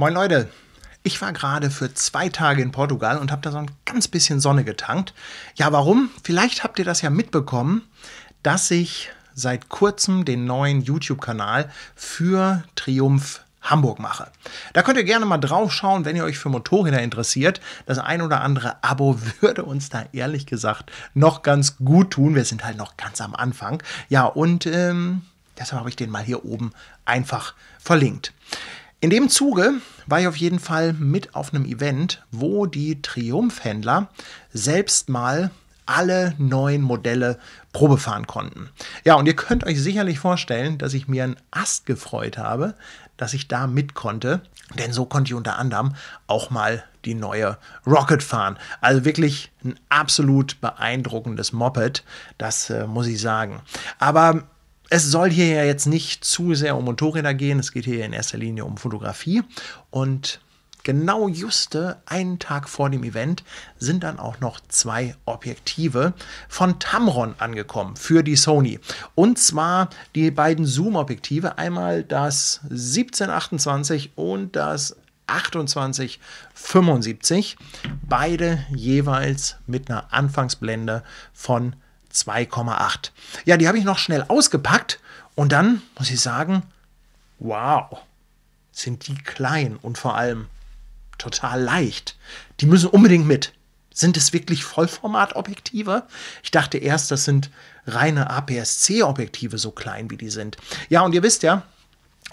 Moin Leute, ich war gerade für zwei Tage in Portugal und habe da so ein ganz bisschen Sonne getankt. Ja, warum? Vielleicht habt ihr das ja mitbekommen, dass ich seit kurzem den neuen YouTube-Kanal für Triumph Hamburg mache. Da könnt ihr gerne mal drauf schauen, wenn ihr euch für Motorräder interessiert. Das ein oder andere Abo würde uns da ehrlich gesagt noch ganz gut tun. Wir sind halt noch ganz am Anfang. Ja, und ähm, deshalb habe ich den mal hier oben einfach verlinkt. In dem Zuge war ich auf jeden Fall mit auf einem Event, wo die Triumph-Händler selbst mal alle neuen Modelle Probe fahren konnten. Ja, und ihr könnt euch sicherlich vorstellen, dass ich mir einen Ast gefreut habe, dass ich da mit konnte. Denn so konnte ich unter anderem auch mal die neue Rocket fahren. Also wirklich ein absolut beeindruckendes Moped, das äh, muss ich sagen. Aber es soll hier ja jetzt nicht zu sehr um Motorräder gehen, es geht hier in erster Linie um Fotografie. Und genau juste einen Tag vor dem Event sind dann auch noch zwei Objektive von Tamron angekommen für die Sony. Und zwar die beiden Zoom-Objektive, einmal das 1728 und das 2875, beide jeweils mit einer Anfangsblende von 2,8. Ja, die habe ich noch schnell ausgepackt und dann muss ich sagen, wow, sind die klein und vor allem total leicht. Die müssen unbedingt mit. Sind es wirklich Vollformatobjektive? Ich dachte erst, das sind reine APS-C-Objektive, so klein wie die sind. Ja, und ihr wisst ja,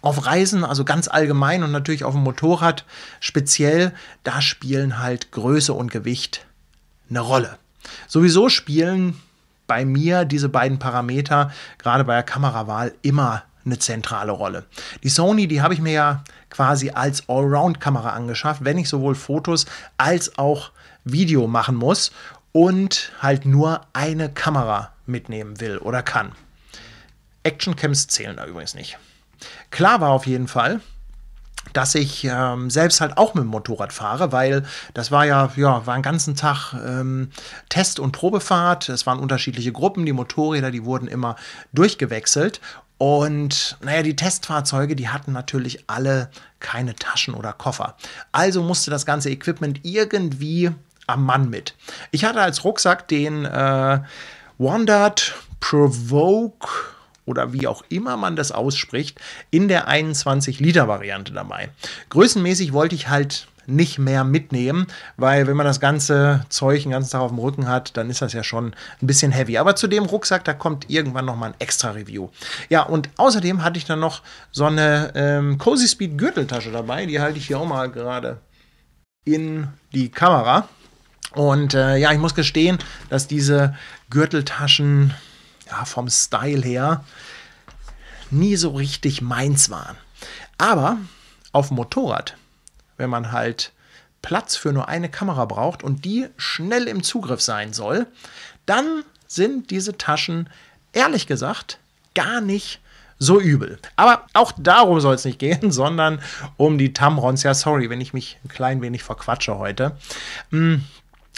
auf Reisen, also ganz allgemein und natürlich auf dem Motorrad speziell, da spielen halt Größe und Gewicht eine Rolle. Sowieso spielen bei mir diese beiden Parameter, gerade bei der Kamerawahl, immer eine zentrale Rolle. Die Sony, die habe ich mir ja quasi als Allround-Kamera angeschafft, wenn ich sowohl Fotos als auch Video machen muss und halt nur eine Kamera mitnehmen will oder kann. Actioncams zählen da übrigens nicht. Klar war auf jeden Fall, dass ich ähm, selbst halt auch mit dem Motorrad fahre, weil das war ja, ja, war einen ganzen Tag ähm, Test- und Probefahrt. Es waren unterschiedliche Gruppen, die Motorräder, die wurden immer durchgewechselt. Und naja, die Testfahrzeuge, die hatten natürlich alle keine Taschen oder Koffer. Also musste das ganze Equipment irgendwie am Mann mit. Ich hatte als Rucksack den äh, Wandered Provoke oder wie auch immer man das ausspricht, in der 21-Liter-Variante dabei. Größenmäßig wollte ich halt nicht mehr mitnehmen, weil wenn man das ganze Zeug den ganzen Tag auf dem Rücken hat, dann ist das ja schon ein bisschen heavy. Aber zu dem Rucksack, da kommt irgendwann noch mal ein extra Review. Ja, und außerdem hatte ich dann noch so eine ähm, Cozy Speed Gürteltasche dabei, die halte ich hier auch mal gerade in die Kamera. Und äh, ja, ich muss gestehen, dass diese Gürteltaschen ja, vom Style her nie so richtig meins waren. Aber auf dem Motorrad, wenn man halt Platz für nur eine Kamera braucht und die schnell im Zugriff sein soll, dann sind diese Taschen ehrlich gesagt gar nicht so übel. Aber auch darum soll es nicht gehen, sondern um die Tamrons. Ja, sorry, wenn ich mich ein klein wenig verquatsche heute. Hm,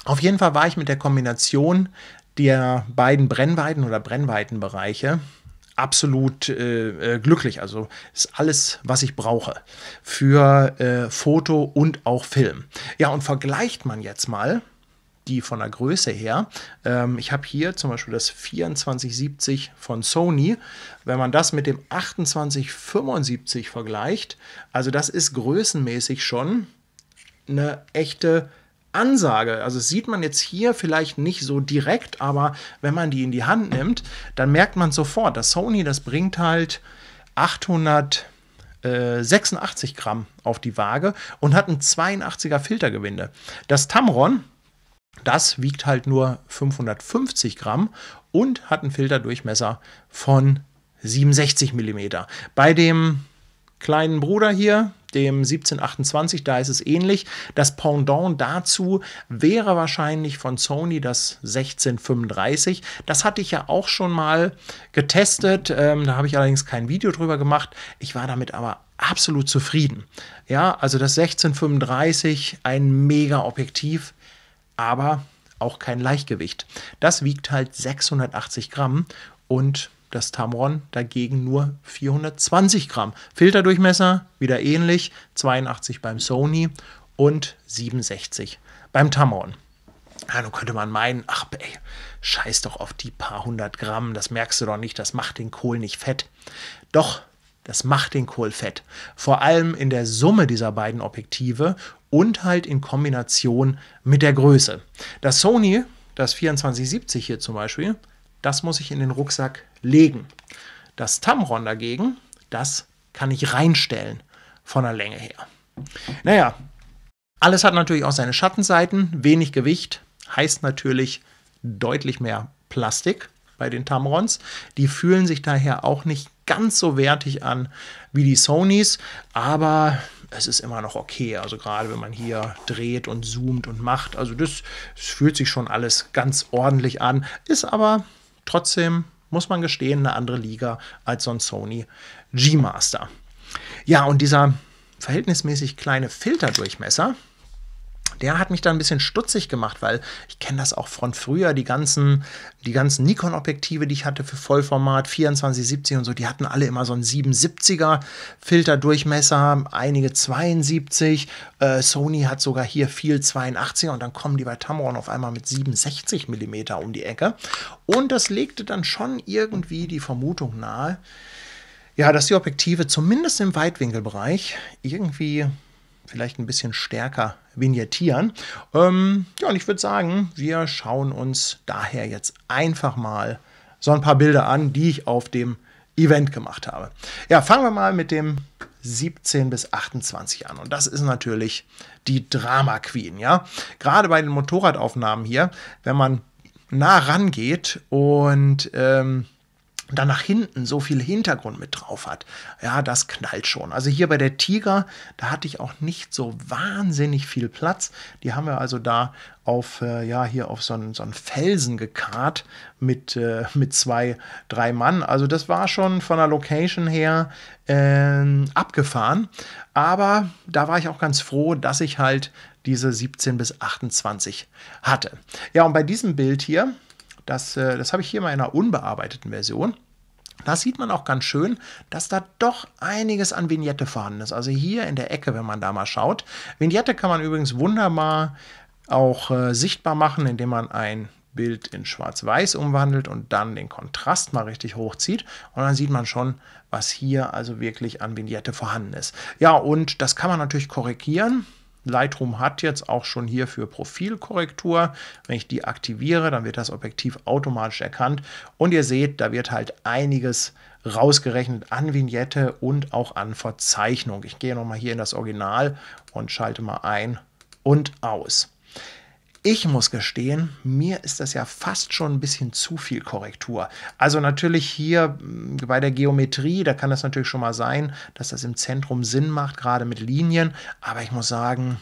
auf jeden Fall war ich mit der Kombination der beiden Brennweiten oder Brennweitenbereiche absolut äh, äh, glücklich. Also ist alles, was ich brauche für äh, Foto und auch Film. Ja, und vergleicht man jetzt mal die von der Größe her. Ähm, ich habe hier zum Beispiel das 2470 von Sony. Wenn man das mit dem 2875 vergleicht, also das ist größenmäßig schon eine echte Ansage. Also sieht man jetzt hier vielleicht nicht so direkt, aber wenn man die in die Hand nimmt, dann merkt man sofort, dass Sony, das bringt halt 886 Gramm auf die Waage und hat ein 82er Filtergewinde. Das Tamron, das wiegt halt nur 550 Gramm und hat einen Filterdurchmesser von 67 mm. Bei dem kleinen Bruder hier, dem 1728, da ist es ähnlich. Das Pendant dazu wäre wahrscheinlich von Sony das 1635. Das hatte ich ja auch schon mal getestet. Ähm, da habe ich allerdings kein Video drüber gemacht. Ich war damit aber absolut zufrieden. Ja, also das 1635, ein mega Objektiv, aber auch kein Leichtgewicht. Das wiegt halt 680 Gramm und das Tamron dagegen nur 420 Gramm. Filterdurchmesser wieder ähnlich, 82 beim Sony und 67 beim Tamron. Ja, nun könnte man meinen, ach ey, scheiß doch auf die paar hundert Gramm, das merkst du doch nicht, das macht den Kohl nicht fett. Doch, das macht den Kohl fett. Vor allem in der Summe dieser beiden Objektive und halt in Kombination mit der Größe. Das Sony, das 2470 hier zum Beispiel, das muss ich in den Rucksack legen. Das Tamron dagegen, das kann ich reinstellen von der Länge her. Naja, alles hat natürlich auch seine Schattenseiten. Wenig Gewicht heißt natürlich deutlich mehr Plastik bei den Tamrons. Die fühlen sich daher auch nicht ganz so wertig an wie die Sonys, aber es ist immer noch okay. Also gerade wenn man hier dreht und zoomt und macht, also das, das fühlt sich schon alles ganz ordentlich an, ist aber trotzdem, muss man gestehen, eine andere Liga als so ein Sony G-Master. Ja, und dieser verhältnismäßig kleine Filterdurchmesser, der hat mich da ein bisschen stutzig gemacht, weil ich kenne das auch von früher, die ganzen, die ganzen Nikon-Objektive, die ich hatte für Vollformat, 2470 und so, die hatten alle immer so einen 770er Filterdurchmesser, einige 72, äh, Sony hat sogar hier viel 82er und dann kommen die bei Tamron auf einmal mit 67 mm um die Ecke. Und das legte dann schon irgendwie die Vermutung nahe, ja, dass die Objektive zumindest im Weitwinkelbereich irgendwie vielleicht ein bisschen stärker vignettieren. Ähm, ja, und ich würde sagen, wir schauen uns daher jetzt einfach mal so ein paar Bilder an, die ich auf dem Event gemacht habe. Ja, fangen wir mal mit dem 17 bis 28 an. Und das ist natürlich die Drama Queen, ja. Gerade bei den Motorradaufnahmen hier, wenn man nah rangeht und ähm, dann nach hinten so viel Hintergrund mit drauf hat, ja, das knallt schon. Also hier bei der Tiger, da hatte ich auch nicht so wahnsinnig viel Platz. Die haben wir also da auf, äh, ja, hier auf so einen, so einen Felsen gekarrt mit, äh, mit zwei, drei Mann. Also das war schon von der Location her äh, abgefahren. Aber da war ich auch ganz froh, dass ich halt diese 17 bis 28 hatte. Ja, und bei diesem Bild hier, das, äh, das habe ich hier mal in einer unbearbeiteten Version. Da sieht man auch ganz schön, dass da doch einiges an Vignette vorhanden ist. Also hier in der Ecke, wenn man da mal schaut. Vignette kann man übrigens wunderbar auch äh, sichtbar machen, indem man ein Bild in Schwarz-Weiß umwandelt und dann den Kontrast mal richtig hochzieht. Und dann sieht man schon, was hier also wirklich an Vignette vorhanden ist. Ja, und das kann man natürlich korrigieren. Lightroom hat jetzt auch schon hier für Profilkorrektur. Wenn ich die aktiviere, dann wird das Objektiv automatisch erkannt. Und ihr seht, da wird halt einiges rausgerechnet an Vignette und auch an Verzeichnung. Ich gehe nochmal hier in das Original und schalte mal ein und aus. Ich muss gestehen, mir ist das ja fast schon ein bisschen zu viel Korrektur. Also natürlich hier mm, bei der Geometrie, da kann das natürlich schon mal sein, dass das im Zentrum Sinn macht, gerade mit Linien. Aber ich muss sagen,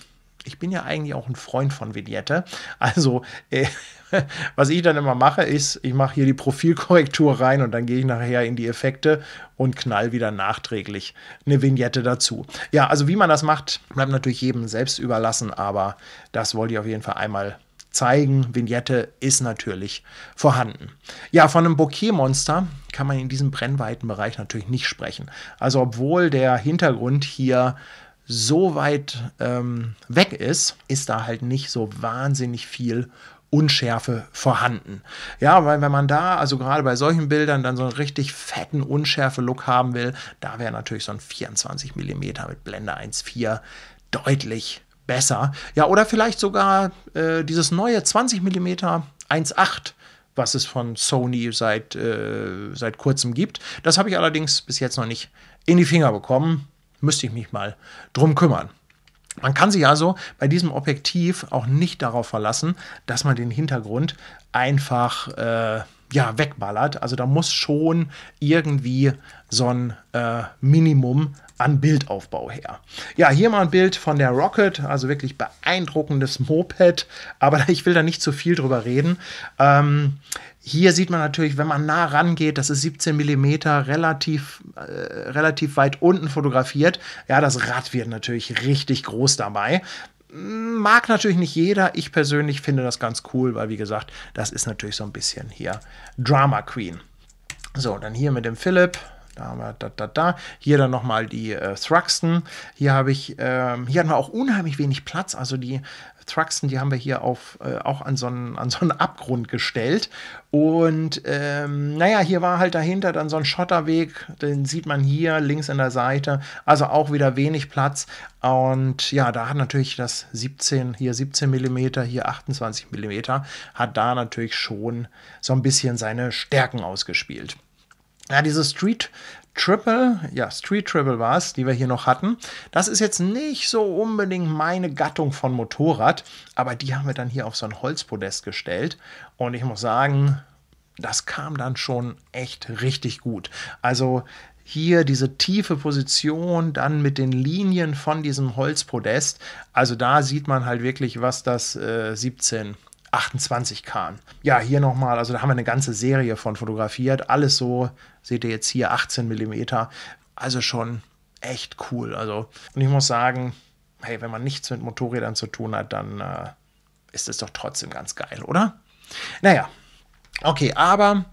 ich bin ja eigentlich auch ein Freund von Vignette. Also, äh, was ich dann immer mache, ist, ich mache hier die Profilkorrektur rein und dann gehe ich nachher in die Effekte und knall wieder nachträglich eine Vignette dazu. Ja, also wie man das macht, bleibt natürlich jedem selbst überlassen, aber das wollte ich auf jeden Fall einmal zeigen. Vignette ist natürlich vorhanden. Ja, von einem Bokeh-Monster kann man in diesem Brennweitenbereich natürlich nicht sprechen. Also obwohl der Hintergrund hier so weit ähm, weg ist, ist da halt nicht so wahnsinnig viel Unschärfe vorhanden. Ja, weil wenn man da, also gerade bei solchen Bildern, dann so einen richtig fetten Unschärfe-Look haben will, da wäre natürlich so ein 24 mm mit Blende 1.4 deutlich besser. Ja, oder vielleicht sogar äh, dieses neue 20 mm 1.8 was es von Sony seit, äh, seit kurzem gibt. Das habe ich allerdings bis jetzt noch nicht in die Finger bekommen müsste ich mich mal drum kümmern. Man kann sich also bei diesem Objektiv auch nicht darauf verlassen, dass man den Hintergrund einfach äh, ja, wegballert. Also da muss schon irgendwie so ein äh, Minimum an Bildaufbau her. Ja, hier mal ein Bild von der Rocket, also wirklich beeindruckendes Moped, aber ich will da nicht zu viel drüber reden. Ähm, hier sieht man natürlich, wenn man nah rangeht, das ist 17 mm, relativ, äh, relativ weit unten fotografiert. Ja, das Rad wird natürlich richtig groß dabei. Mag natürlich nicht jeder. Ich persönlich finde das ganz cool, weil wie gesagt, das ist natürlich so ein bisschen hier Drama Queen. So, dann hier mit dem Philipp. Da haben wir da, da, da. Hier dann nochmal die äh, Thruxton. Hier habe ich, ähm, hier hatten wir auch unheimlich wenig Platz. Also die Thruxton, die haben wir hier auf, äh, auch an so, einen, an so einen Abgrund gestellt. Und ähm, naja, hier war halt dahinter dann so ein Schotterweg, den sieht man hier links an der Seite. Also auch wieder wenig Platz. Und ja, da hat natürlich das 17, hier 17 mm, hier 28 mm, hat da natürlich schon so ein bisschen seine Stärken ausgespielt. Ja, diese Street Triple, ja, Street Triple war es, die wir hier noch hatten. Das ist jetzt nicht so unbedingt meine Gattung von Motorrad, aber die haben wir dann hier auf so ein Holzpodest gestellt. Und ich muss sagen, das kam dann schon echt richtig gut. Also hier diese tiefe Position, dann mit den Linien von diesem Holzpodest. Also da sieht man halt wirklich, was das äh, 17 28 kann. Ja, hier nochmal, also da haben wir eine ganze Serie von fotografiert. Alles so, seht ihr jetzt hier, 18 mm. Also schon echt cool. Also, und ich muss sagen, hey, wenn man nichts mit Motorrädern zu tun hat, dann äh, ist es doch trotzdem ganz geil, oder? Naja, okay, aber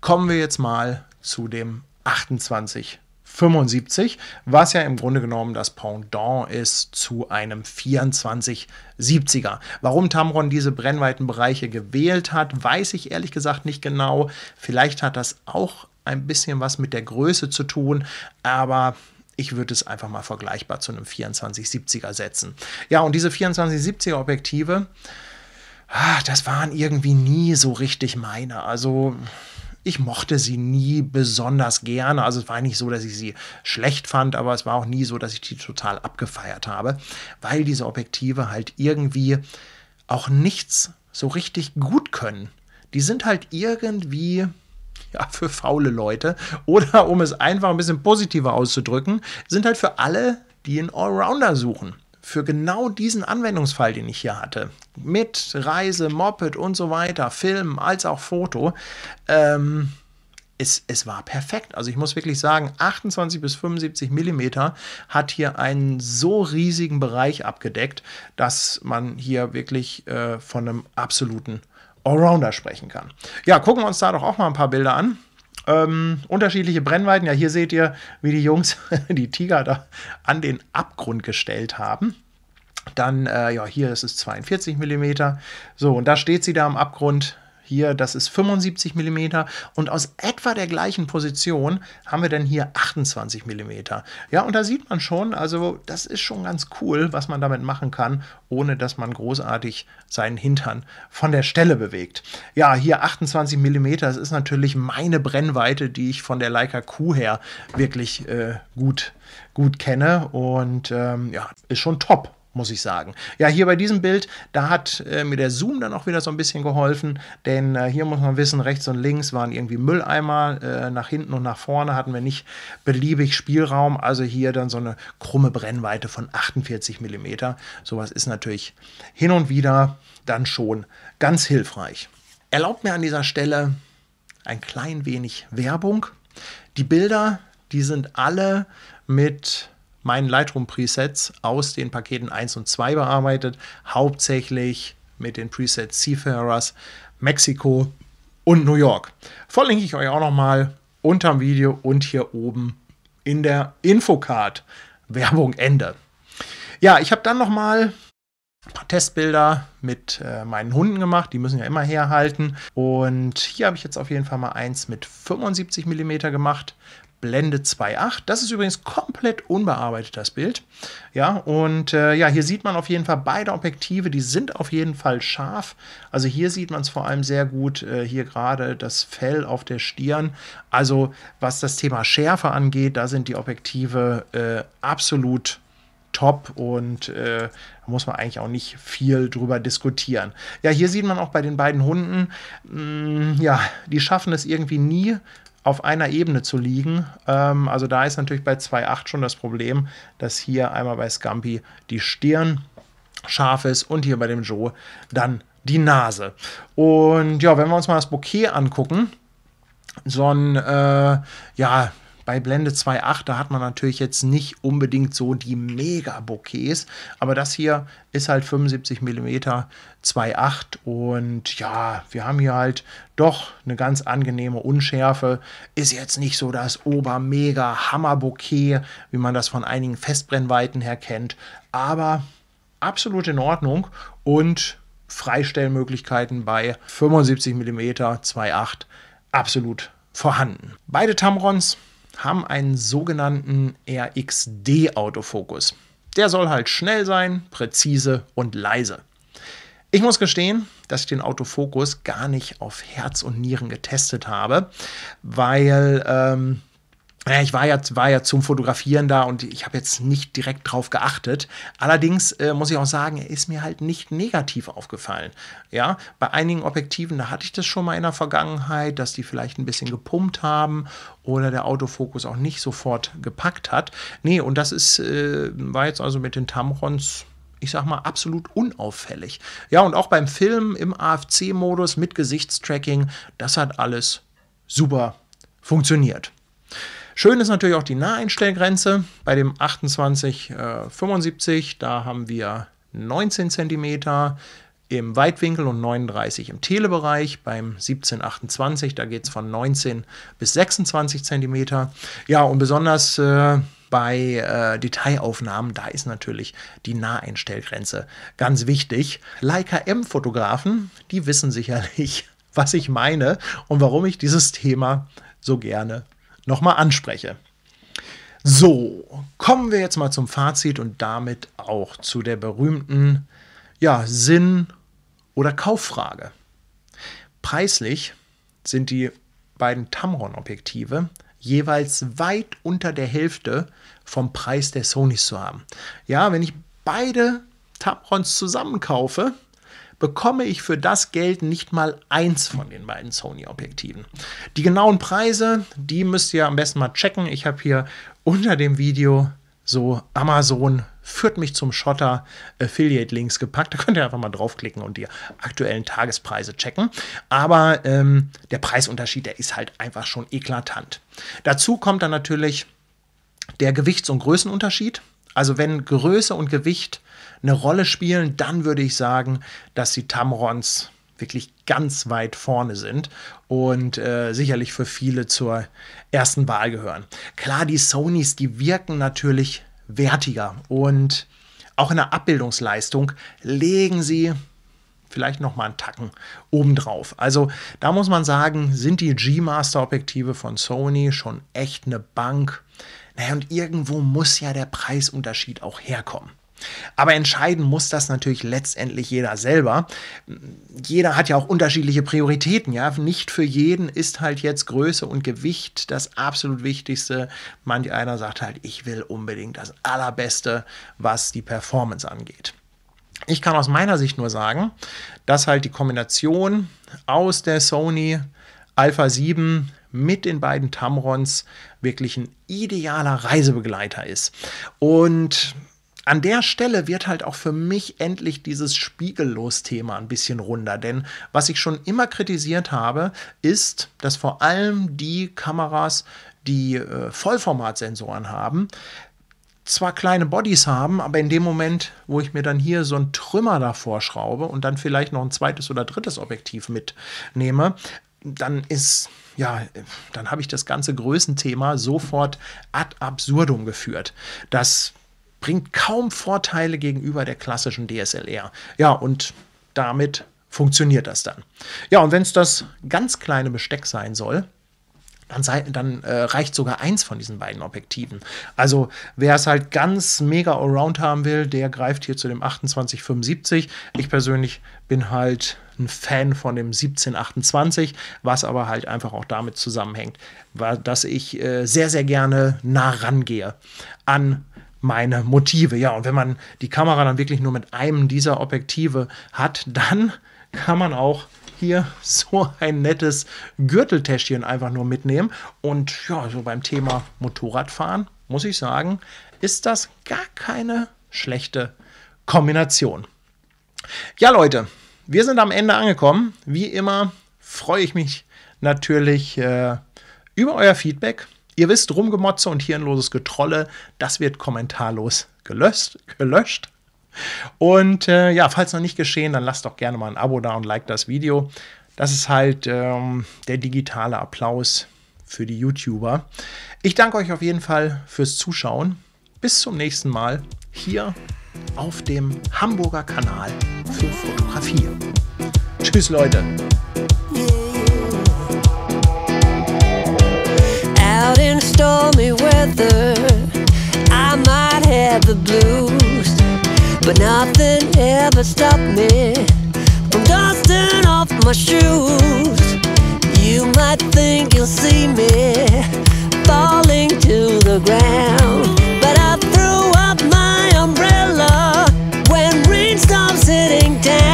kommen wir jetzt mal zu dem 28 75, was ja im Grunde genommen das Pendant ist zu einem 2470er. Warum Tamron diese Brennweitenbereiche gewählt hat, weiß ich ehrlich gesagt nicht genau. Vielleicht hat das auch ein bisschen was mit der Größe zu tun, aber ich würde es einfach mal vergleichbar zu einem 2470er setzen. Ja, und diese 2470er Objektive, ah, das waren irgendwie nie so richtig meine. Also ich mochte sie nie besonders gerne. Also es war nicht so, dass ich sie schlecht fand, aber es war auch nie so, dass ich die total abgefeiert habe, weil diese Objektive halt irgendwie auch nichts so richtig gut können. Die sind halt irgendwie ja, für faule Leute oder um es einfach ein bisschen positiver auszudrücken, sind halt für alle, die einen Allrounder suchen für genau diesen Anwendungsfall, den ich hier hatte, mit Reise, Moped und so weiter, Film als auch Foto, ähm, es, es war perfekt. Also ich muss wirklich sagen, 28 bis 75 Millimeter hat hier einen so riesigen Bereich abgedeckt, dass man hier wirklich äh, von einem absoluten Allrounder sprechen kann. Ja, gucken wir uns da doch auch mal ein paar Bilder an. Ähm, unterschiedliche Brennweiten. Ja, hier seht ihr, wie die Jungs die Tiger da an den Abgrund gestellt haben. Dann, äh, ja, hier ist es 42 mm. So, und da steht sie da am Abgrund hier, das ist 75 mm und aus etwa der gleichen Position haben wir dann hier 28 mm. Ja, und da sieht man schon, also das ist schon ganz cool, was man damit machen kann, ohne dass man großartig seinen Hintern von der Stelle bewegt. Ja, hier 28 mm, das ist natürlich meine Brennweite, die ich von der Leica Q her wirklich äh, gut, gut kenne und ähm, ja, ist schon top muss ich sagen. Ja, hier bei diesem Bild, da hat äh, mir der Zoom dann auch wieder so ein bisschen geholfen, denn äh, hier muss man wissen, rechts und links waren irgendwie Mülleimer, äh, nach hinten und nach vorne hatten wir nicht beliebig Spielraum, also hier dann so eine krumme Brennweite von 48 mm. Sowas ist natürlich hin und wieder dann schon ganz hilfreich. Erlaubt mir an dieser Stelle ein klein wenig Werbung. Die Bilder, die sind alle mit meinen Lightroom-Presets aus den Paketen 1 und 2 bearbeitet, hauptsächlich mit den Presets Seafarers, Mexiko und New York. Verlinke ich euch auch nochmal unter dem Video und hier oben in der Infocard. Werbung Ende. Ja, ich habe dann nochmal ein paar Testbilder mit äh, meinen Hunden gemacht. Die müssen ja immer herhalten. Und hier habe ich jetzt auf jeden Fall mal eins mit 75 mm gemacht Blende 2.8. Das ist übrigens komplett unbearbeitet, das Bild. Ja, und äh, ja, hier sieht man auf jeden Fall beide Objektive, die sind auf jeden Fall scharf. Also hier sieht man es vor allem sehr gut, äh, hier gerade das Fell auf der Stirn. Also was das Thema Schärfe angeht, da sind die Objektive äh, absolut top und äh, muss man eigentlich auch nicht viel drüber diskutieren. Ja, hier sieht man auch bei den beiden Hunden, mh, mm, ja, die schaffen es irgendwie nie, auf einer Ebene zu liegen. Ähm, also da ist natürlich bei 2.8 schon das Problem, dass hier einmal bei Scampi die Stirn scharf ist und hier bei dem Joe dann die Nase. Und ja, wenn wir uns mal das Bouquet angucken, so ein, äh, ja, bei Blende 2.8, da hat man natürlich jetzt nicht unbedingt so die Mega-Bokehs, aber das hier ist halt 75 mm 2.8 und ja, wir haben hier halt doch eine ganz angenehme Unschärfe. Ist jetzt nicht so das Ober-Mega-Hammer-Bokeh, wie man das von einigen Festbrennweiten her kennt, aber absolut in Ordnung und Freistellmöglichkeiten bei 75 mm 2.8 absolut vorhanden. Beide Tamrons haben einen sogenannten RXD-Autofokus. Der soll halt schnell sein, präzise und leise. Ich muss gestehen, dass ich den Autofokus gar nicht auf Herz und Nieren getestet habe, weil ähm, ja, ich war ja, war ja zum Fotografieren da und ich habe jetzt nicht direkt drauf geachtet. Allerdings äh, muss ich auch sagen, er ist mir halt nicht negativ aufgefallen. Ja, bei einigen Objektiven, da hatte ich das schon mal in der Vergangenheit, dass die vielleicht ein bisschen gepumpt haben oder der Autofokus auch nicht sofort gepackt hat. Nee, und das ist, äh, war jetzt also mit den Tamrons ich sag mal, absolut unauffällig. Ja, und auch beim Film im AFC-Modus mit Gesichtstracking, das hat alles super funktioniert. Schön ist natürlich auch die Naheinstellgrenze. Bei dem 2875, äh, da haben wir 19 cm im Weitwinkel und 39 im Telebereich. Beim 1728, da geht es von 19 bis 26 cm. Ja, und besonders äh, bei äh, Detailaufnahmen, da ist natürlich die Naheinstellgrenze ganz wichtig. Leica M-Fotografen, die wissen sicherlich, was ich meine und warum ich dieses Thema so gerne nochmal anspreche. So, kommen wir jetzt mal zum Fazit und damit auch zu der berühmten ja, Sinn- oder Kauffrage. Preislich sind die beiden Tamron-Objektive jeweils weit unter der Hälfte vom Preis der Sonys zu haben. Ja, wenn ich beide Tamrons zusammen kaufe, bekomme ich für das Geld nicht mal eins von den beiden Sony-Objektiven. Die genauen Preise, die müsst ihr am besten mal checken. Ich habe hier unter dem Video so Amazon führt mich zum Schotter Affiliate-Links gepackt. Da könnt ihr einfach mal draufklicken und die aktuellen Tagespreise checken. Aber ähm, der Preisunterschied, der ist halt einfach schon eklatant. Dazu kommt dann natürlich der Gewichts- und Größenunterschied. Also wenn Größe und Gewicht eine Rolle spielen, dann würde ich sagen, dass die Tamrons wirklich ganz weit vorne sind und äh, sicherlich für viele zur ersten Wahl gehören. Klar, die Sonys, die wirken natürlich wertiger und auch in der Abbildungsleistung legen sie vielleicht noch mal einen Tacken obendrauf. Also da muss man sagen, sind die G-Master-Objektive von Sony schon echt eine Bank. Naja, und irgendwo muss ja der Preisunterschied auch herkommen. Aber entscheiden muss das natürlich letztendlich jeder selber. Jeder hat ja auch unterschiedliche Prioritäten, ja. Nicht für jeden ist halt jetzt Größe und Gewicht das absolut Wichtigste. Manch einer sagt halt, ich will unbedingt das Allerbeste, was die Performance angeht. Ich kann aus meiner Sicht nur sagen, dass halt die Kombination aus der Sony Alpha 7 mit den beiden Tamrons wirklich ein idealer Reisebegleiter ist. Und an der Stelle wird halt auch für mich endlich dieses Spiegellos-Thema ein bisschen runder. Denn was ich schon immer kritisiert habe, ist, dass vor allem die Kameras, die äh, Vollformatsensoren haben, zwar kleine Bodies haben, aber in dem Moment, wo ich mir dann hier so ein Trümmer davor schraube und dann vielleicht noch ein zweites oder drittes Objektiv mitnehme, dann ist, ja, dann habe ich das ganze Größenthema sofort ad absurdum geführt. Das bringt kaum Vorteile gegenüber der klassischen DSLR. Ja, und damit funktioniert das dann. Ja, und wenn es das ganz kleine Besteck sein soll, dann, sei, dann äh, reicht sogar eins von diesen beiden Objektiven. Also wer es halt ganz mega allround haben will, der greift hier zu dem 2875. Ich persönlich bin halt ein Fan von dem 1728, was aber halt einfach auch damit zusammenhängt, dass ich äh, sehr, sehr gerne nah rangehe an meine Motive. Ja, und wenn man die Kamera dann wirklich nur mit einem dieser Objektive hat, dann kann man auch hier so ein nettes Gürteltäschchen einfach nur mitnehmen. Und ja, so beim Thema Motorradfahren muss ich sagen, ist das gar keine schlechte Kombination. Ja, Leute, wir sind am Ende angekommen. Wie immer freue ich mich natürlich äh, über euer Feedback Ihr wisst, Rumgemotze und hirnloses Getrolle, das wird kommentarlos gelöscht. gelöscht. Und äh, ja, falls noch nicht geschehen, dann lasst doch gerne mal ein Abo da und like das Video. Das ist halt ähm, der digitale Applaus für die YouTuber. Ich danke euch auf jeden Fall fürs Zuschauen. Bis zum nächsten Mal hier auf dem Hamburger Kanal für Fotografie. Tschüss Leute. Out in stormy weather, I might have the blues, but nothing ever stopped me from dusting off my shoes. You might think you'll see me falling to the ground, but I threw up my umbrella when rain stops hitting down.